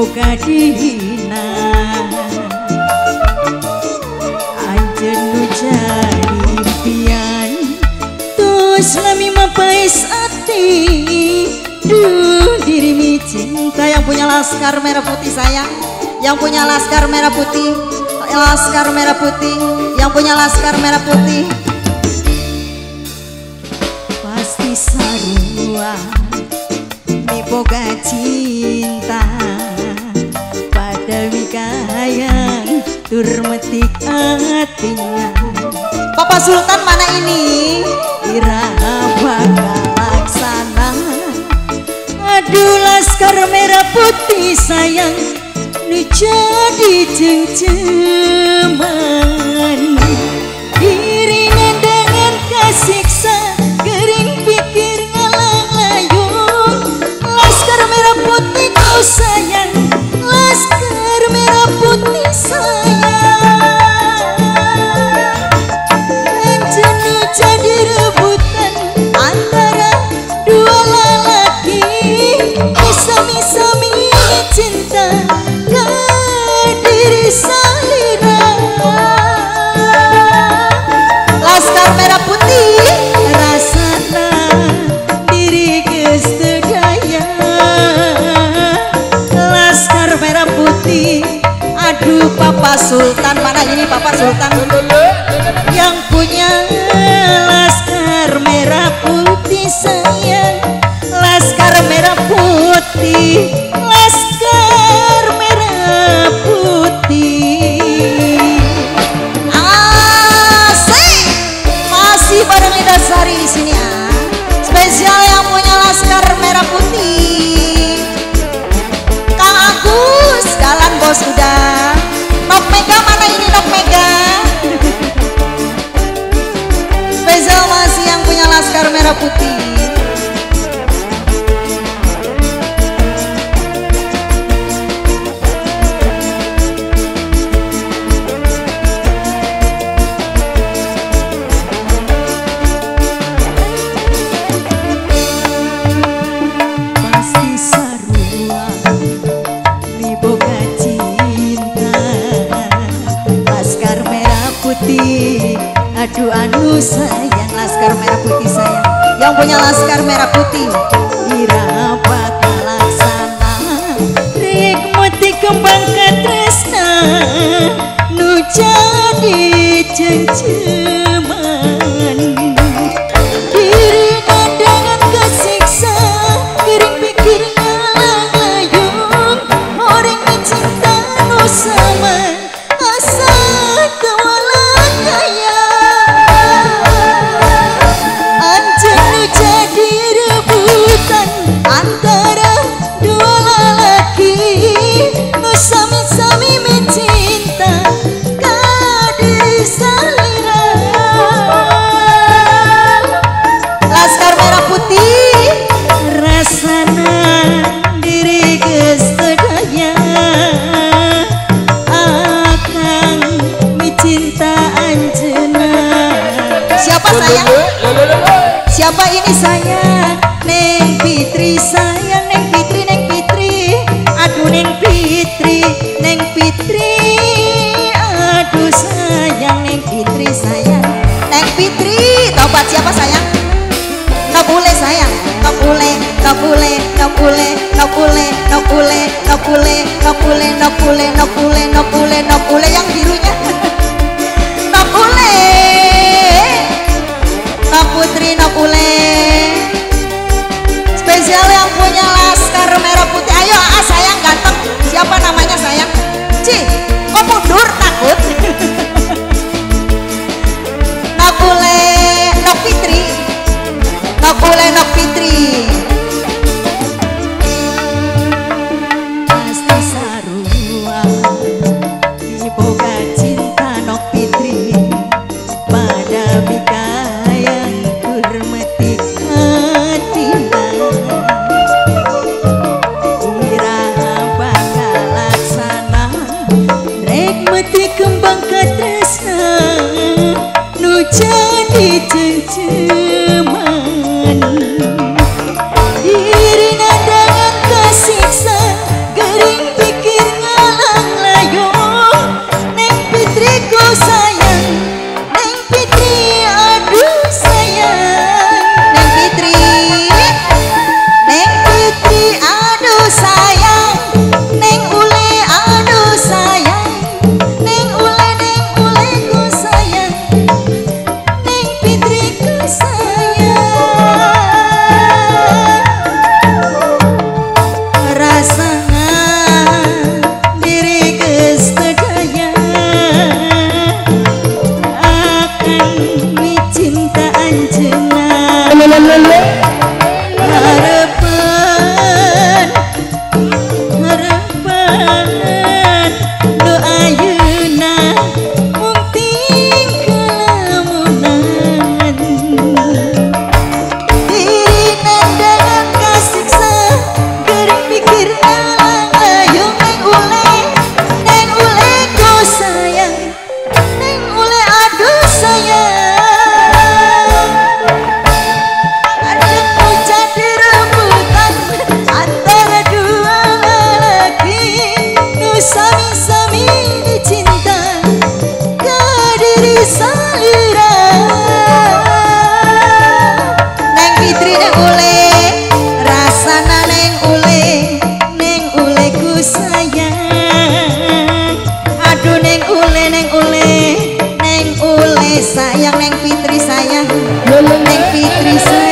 boga dihina Anjen nu jadi impian Tus lami mapais hati Duh dirimu cinta yang punya laskar merah putih sayang Yang punya laskar merah putih Laskar merah putih Yang punya laskar merah putih Pasti sarua Tur metik hatinya. Papa Sultan mana ini? Ira bakal laksana. Aduh laskar merah putih sayang Nu jadi cengceman Aduh Papa Sultan Mana ini Papa Sultan? Yang punya Laskar merah putih sayang. Laskar merah putih putih. Aduh anu sayang laskar merah putih sayang. Yang punya laskar merah putih ira ini sayang? Neng Fitri sayang Neng Fitri, Neng Fitri Aduh Neng Fitri, Neng Fitri Aduh sayang Neng Fitri sayang Neng Fitri Taubat siapa sayang? için. Fitri paling sayang neng Fitri aduh neng ule neng